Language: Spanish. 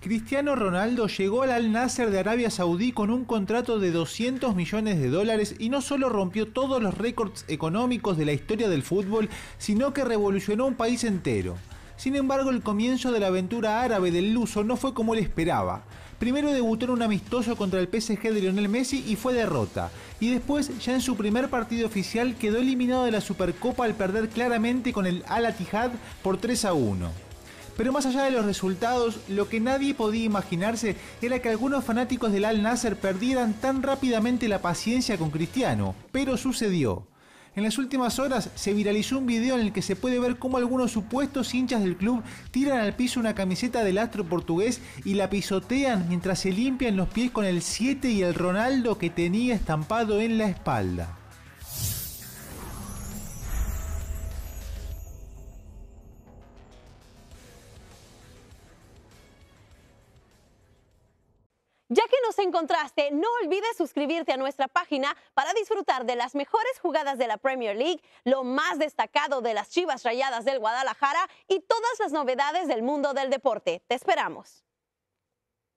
Cristiano Ronaldo llegó al Al Nasser de Arabia Saudí con un contrato de 200 millones de dólares y no solo rompió todos los récords económicos de la historia del fútbol, sino que revolucionó un país entero. Sin embargo, el comienzo de la aventura árabe del luso no fue como él esperaba. Primero debutó en un amistoso contra el PSG de Lionel Messi y fue derrota. Y después, ya en su primer partido oficial, quedó eliminado de la Supercopa al perder claramente con el Al Attihad por 3 a 1. Pero más allá de los resultados, lo que nadie podía imaginarse era que algunos fanáticos del Al Nasser perdieran tan rápidamente la paciencia con Cristiano. Pero sucedió. En las últimas horas se viralizó un video en el que se puede ver cómo algunos supuestos hinchas del club tiran al piso una camiseta del astro portugués y la pisotean mientras se limpian los pies con el 7 y el Ronaldo que tenía estampado en la espalda. Ya que nos encontraste, no olvides suscribirte a nuestra página para disfrutar de las mejores jugadas de la Premier League, lo más destacado de las Chivas Rayadas del Guadalajara y todas las novedades del mundo del deporte. Te esperamos.